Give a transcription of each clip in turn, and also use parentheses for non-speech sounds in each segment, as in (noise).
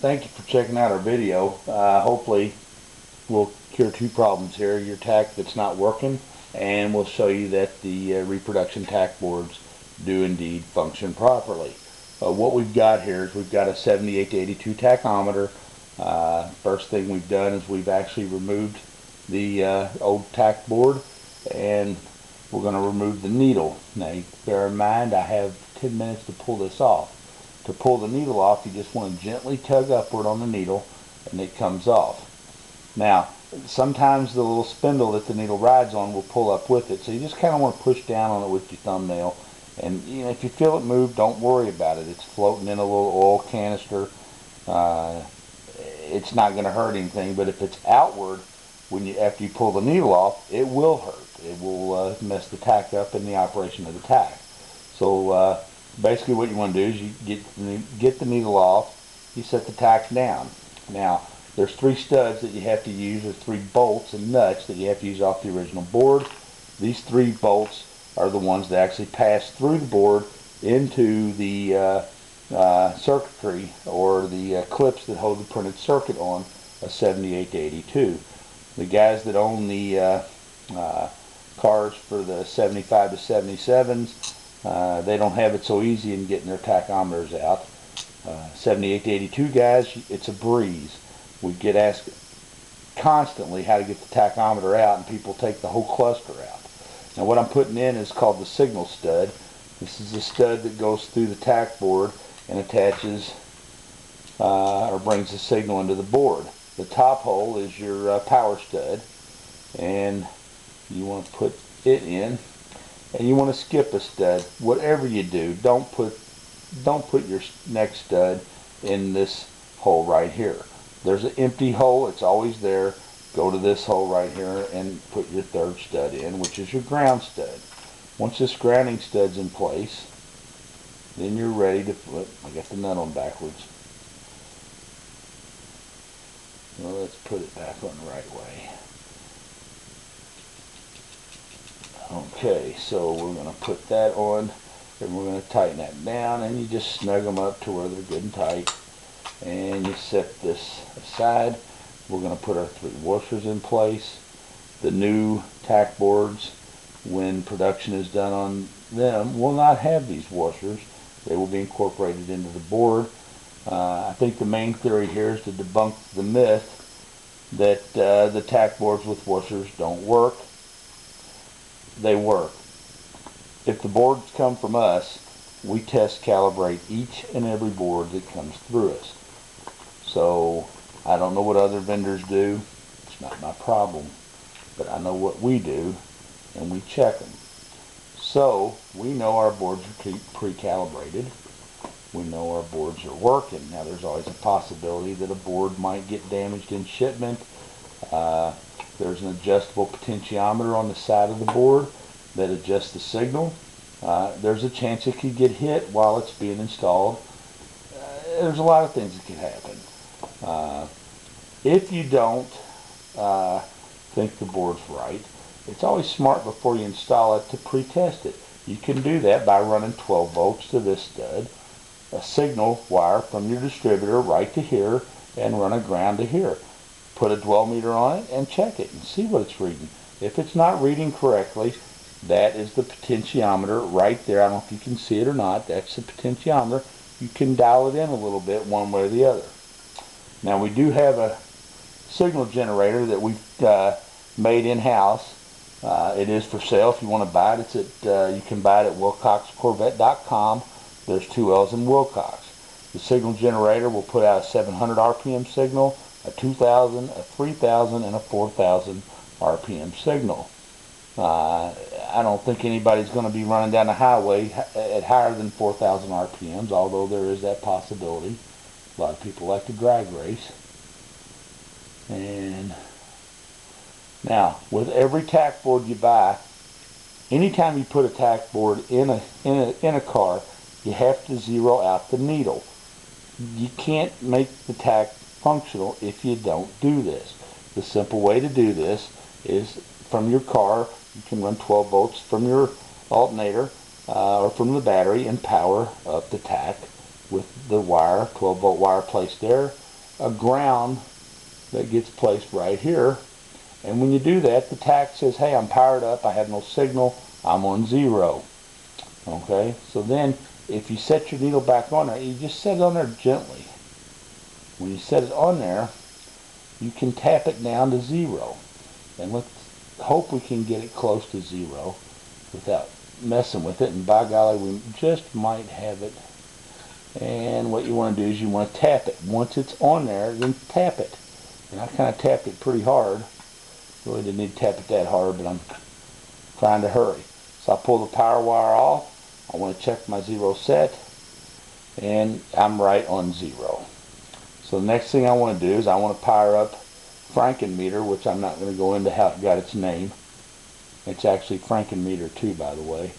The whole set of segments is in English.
thank you for checking out our video. Uh, hopefully we'll cure two problems here. Your tach that's not working and we'll show you that the uh, reproduction tach boards do indeed function properly. Uh, what we've got here is we've got a 78 to 82 tachometer. Uh, first thing we've done is we've actually removed the uh, old tach board and we're going to remove the needle. Now bear in mind I have 10 minutes to pull this off. To pull the needle off you just want to gently tug upward on the needle and it comes off. Now sometimes the little spindle that the needle rides on will pull up with it so you just kind of want to push down on it with your thumbnail and you know if you feel it move don't worry about it. It's floating in a little oil canister. Uh, it's not going to hurt anything but if it's outward when you after you pull the needle off it will hurt it will uh, mess the tach up in the operation of the tach so uh, basically what you want to do is you get the, get the needle off you set the tach down now there's three studs that you have to use there's three bolts and nuts that you have to use off the original board these three bolts are the ones that actually pass through the board into the uh, uh, circuitry or the uh, clips that hold the printed circuit on a 78 to 82. The guys that own the uh, uh, cars for the 75 to 77s, uh, they don't have it so easy in getting their tachometers out. 78 to 82 guys, it's a breeze. We get asked constantly how to get the tachometer out and people take the whole cluster out. Now what I'm putting in is called the signal stud. This is the stud that goes through the tach board and attaches uh, or brings the signal into the board. The top hole is your uh, power stud and you want to put it in and you want to skip a stud. Whatever you do, don't put don't put your next stud in this hole right here. There's an empty hole, it's always there. Go to this hole right here and put your third stud in, which is your ground stud. Once this grounding stud's in place, then you're ready to put, I got the nut on backwards. Well, let's put it back on the right way. Okay, so we're going to put that on, and we're going to tighten that down, and you just snug them up to where they're good and tight. And you set this aside. We're going to put our three washers in place. The new tach boards, when production is done on them, will not have these washers they will be incorporated into the board. Uh, I think the main theory here is to debunk the myth that uh, the tach boards with washers don't work. They work. If the boards come from us, we test calibrate each and every board that comes through us. So I don't know what other vendors do. It's not my problem. But I know what we do and we check them. So we know our boards are pre-calibrated. We know our boards are working. Now there's always a possibility that a board might get damaged in shipment. Uh, there's an adjustable potentiometer on the side of the board that adjusts the signal. Uh, there's a chance it could get hit while it's being installed. Uh, there's a lot of things that could happen. Uh, if you don't uh, think the board's right, it's always smart before you install it to pre-test it. You can do that by running 12 volts to this stud, a signal wire from your distributor right to here, and run a ground to here. Put a dwell meter on it and check it and see what it's reading. If it's not reading correctly, that is the potentiometer right there. I don't know if you can see it or not. That's the potentiometer. You can dial it in a little bit one way or the other. Now we do have a signal generator that we've uh, made in-house uh, it is for sale if you want to buy it. It's at uh, you can buy it at WillcoxCorvette.com. There's two L's in Willcox. The signal generator will put out a 700 RPM signal, a 2000, a 3000, and a 4000 RPM signal. Uh, I don't think anybody's going to be running down the highway at higher than 4,000 RPMs, although there is that possibility. A lot of people like to drag race. And now, with every tach board you buy, anytime you put a tach board in a, in a, in a car, you have to zero out the needle. You can't make the tach functional if you don't do this. The simple way to do this is from your car, you can run 12 volts from your alternator uh, or from the battery and power up the tach with the wire, 12 volt wire placed there, a ground that gets placed right here. And when you do that, the tach says, hey, I'm powered up, I have no signal, I'm on zero. Okay, so then if you set your needle back on there, you just set it on there gently. When you set it on there, you can tap it down to zero. And let's hope we can get it close to zero without messing with it. And by golly, we just might have it. And what you want to do is you want to tap it. Once it's on there, then tap it. And I kind of tapped it pretty hard. Really didn't need to tap it that hard, but I'm trying to hurry. So I pull the power wire off. I want to check my zero set. And I'm right on zero. So the next thing I want to do is I want to power up Frankenmeter, which I'm not going to go into how it got its name. It's actually Frankenmeter 2, by the way.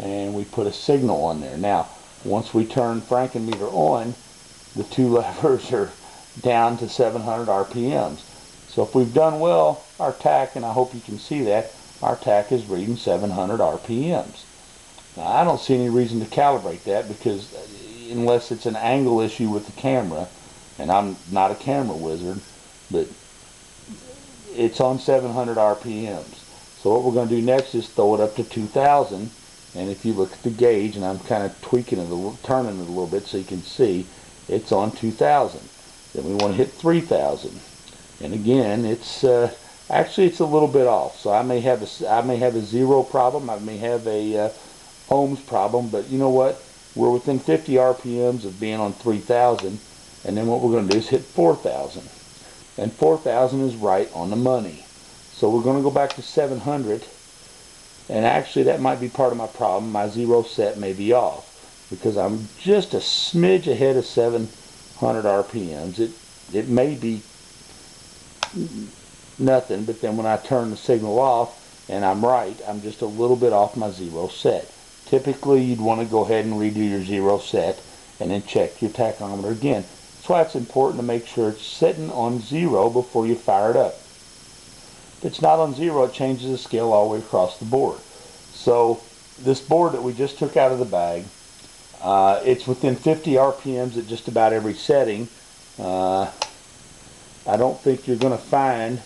And we put a signal on there. Now, once we turn Frankenmeter on, the two (laughs) levers are down to 700 RPMs. So if we've done well, our tach, and I hope you can see that, our tach is reading 700 RPMs. Now, I don't see any reason to calibrate that because uh, unless it's an angle issue with the camera, and I'm not a camera wizard, but it's on 700 RPMs. So what we're going to do next is throw it up to 2,000. And if you look at the gauge, and I'm kind of tweaking it, a little, turning it a little bit so you can see, it's on 2,000. Then we want to hit 3,000. And again, it's uh, actually it's a little bit off. So I may have a I may have a zero problem. I may have a uh, ohms problem. But you know what? We're within 50 RPMs of being on 3,000. And then what we're going to do is hit 4,000 and 4,000 is right on the money. So we're going to go back to 700 and actually that might be part of my problem. My zero set may be off because I'm just a smidge ahead of 700 RPMs. It, it may be nothing, but then when I turn the signal off and I'm right, I'm just a little bit off my zero set. Typically you'd want to go ahead and redo your zero set and then check your tachometer again. Why it's important to make sure it's sitting on zero before you fire it up. If it's not on zero, it changes the scale all the way across the board. So this board that we just took out of the bag, uh, it's within 50 RPMs at just about every setting. Uh, I don't think you're going to find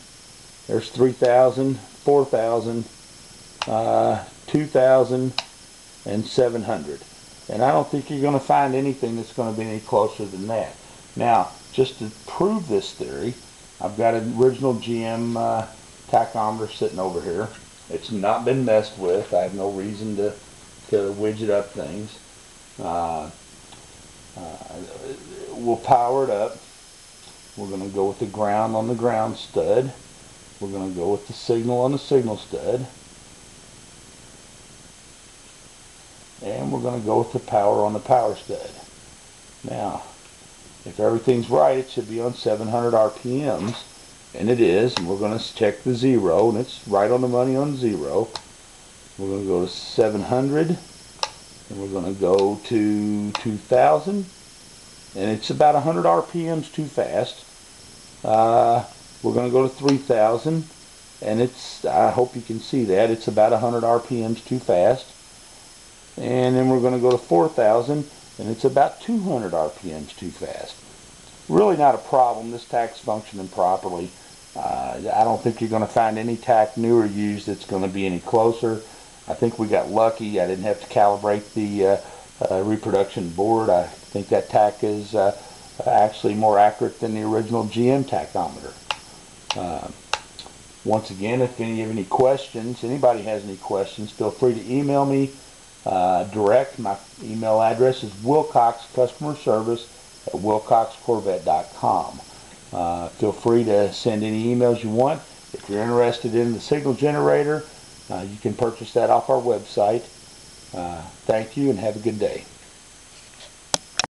there's 3,000, 4,000, uh, 2,000, and 700. And I don't think you're going to find anything that's going to be any closer than that. Now, just to prove this theory, I've got an original GM uh, tachometer sitting over here. It's not been messed with. I have no reason to, to widget up things. Uh, uh, we'll power it up. We're going to go with the ground on the ground stud. We're going to go with the signal on the signal stud. And we're going to go with the power on the power stud. Now, if everything's right, it should be on 700 RPMs. And it is. And we're going to check the zero. And it's right on the money on zero. We're going to go to 700. And we're going to go to 2000. And it's about 100 RPMs too fast. Uh, we're going to go to 3000. And it's, I hope you can see that, it's about 100 RPMs too fast. And then we're going to go to 4000 and it's about 200 RPMs too fast. Really not a problem. This tach's functioning properly. Uh, I don't think you're going to find any tach new or used that's going to be any closer. I think we got lucky. I didn't have to calibrate the uh, uh, reproduction board. I think that tach is uh, actually more accurate than the original GM tachometer. Uh, once again, if any have any questions, anybody has any questions, feel free to email me uh, direct. My email address is Willcox Customer Service at willcoxcorvette.com. Uh, feel free to send any emails you want. If you're interested in the signal generator, uh, you can purchase that off our website. Uh, thank you and have a good day.